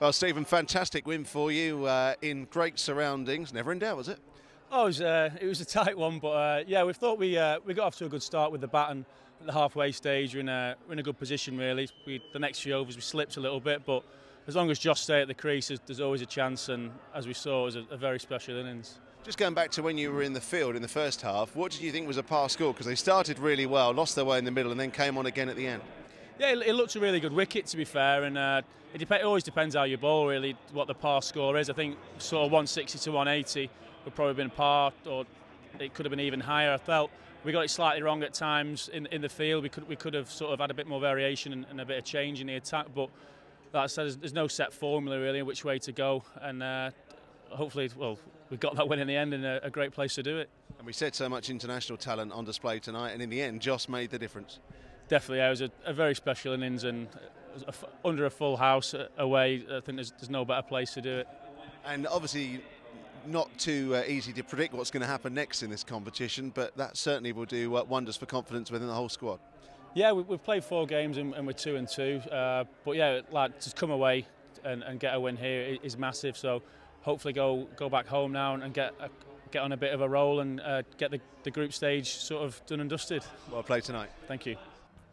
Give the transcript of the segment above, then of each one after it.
Well, Steven, fantastic win for you uh, in great surroundings. Never in doubt, was it? Oh, it was, uh, it was a tight one, but uh, yeah, we thought we uh, we got off to a good start with the baton at the halfway stage. We're in a we're in a good position really. We, the next few overs we slipped a little bit, but as long as Jos stay at the crease, there's, there's always a chance. And as we saw, it was a, a, very special innings. Just going back to when you were in the field in the first half, what did you think was a par score? Because they started really well, lost their way in the middle, and then came on again at the end. Yeah, it, it looked a really good wicket to be fair, and uh, it, dep- it, always depends how you bowl really, what the par score is. I think sort of 160 to 180 would probably been par, or it could have been even higher. I felt we got it slightly wrong at times in in the field. We could we could have sort of had a bit more variation and, and a bit of change in the attack, but that said, there's, there's no set formula really which way to go, and uh, hopefully, well, we got that win in the end, and a, a great place to do it. And we said so much international talent on display tonight, and in the end, Jos made the difference. Definitely, yeah, it was a, a very special innings and under a full house uh, away. I think there's, there's no better place to do it. And obviously, not too uh, easy to predict what's going to happen next in this competition, but that certainly will do uh, wonders for confidence within the whole squad. Yeah, we, have played four games and, and, we're two and two. Uh, but yeah, like to come away and, and, get a win here is massive. So hopefully go go back home now and get a, get on a bit of a roll and uh, get the, the group stage sort of done and dusted. Well played tonight. Thank you.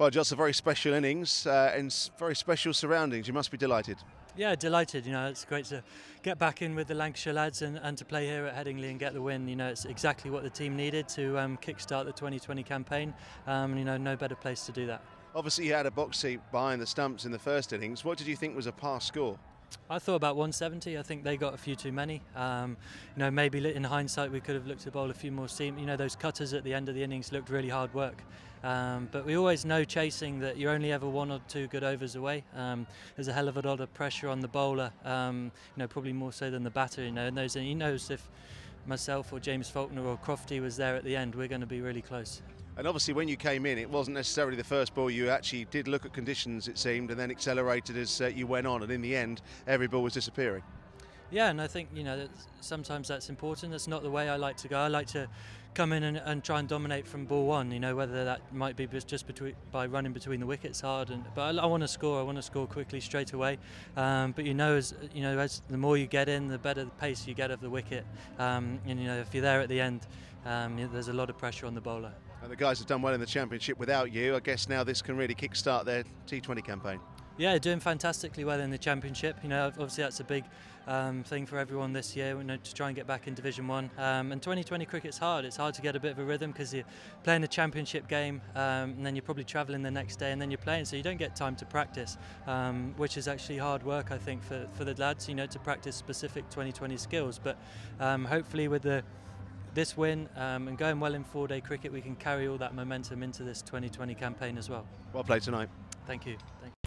Well, just a very special innings uh, and very special surroundings. You must be delighted. Yeah, delighted. You know, it's great to get back in with the Lancashire lads and, and to play here at Headingley and get the win. You know, it's exactly what the team needed to um, kickstart the 2020 campaign. Um, you know, no better place to do that. Obviously, you had a box seat behind the stumps in the first innings. What did you think was a par score? I thought about 170. I think they got a few too many. Um, you know, maybe in hindsight we could have looked to bowl a few more seam. You know, those cutters at the end of the innings looked really hard work. Um, but we always know chasing that you're only ever one or two good overs away. Um, there's a hell of a lot of pressure on the bowler. Um, you know, probably more so than the batter. You know, and those and he knows if myself or James Faulkner or Crofty was there at the end, we're going to be really close. And obviously, when you came in, it wasn't necessarily the first ball. You actually did look at conditions, it seemed, and then accelerated as uh, you went on. And in the end, every ball was disappearing. Yeah, and I think you know that sometimes that's important. That's not the way I like to go. I like to come in and, and try and dominate from ball one. You know, whether that might be just between, by running between the wickets hard. And but I, I want to score. I want to score quickly straight away. Um, but you know, as you know, as the more you get in, the better the pace you get of the wicket. Um, and you know, if you're there at the end, um, you know, there's a lot of pressure on the bowler. And the guys have done well in the championship without you. I guess now this can really kick-start their T20 campaign. Yeah, doing fantastically well in the championship. You know, obviously that's a big um, thing for everyone this year. You know, to try and get back in Division One. Um, and 2020 cricket's hard. It's hard to get a bit of a rhythm because you're playing a championship game, um, and then you're probably travelling the next day, and then you're playing, so you don't get time to practice, um, which is actually hard work, I think, for for the lads. You know, to practice specific 2020 skills. But um, hopefully, with the this win um, and going well in four-day cricket, we can carry all that momentum into this 2020 campaign as well. Well played tonight. Thank you. Thank you.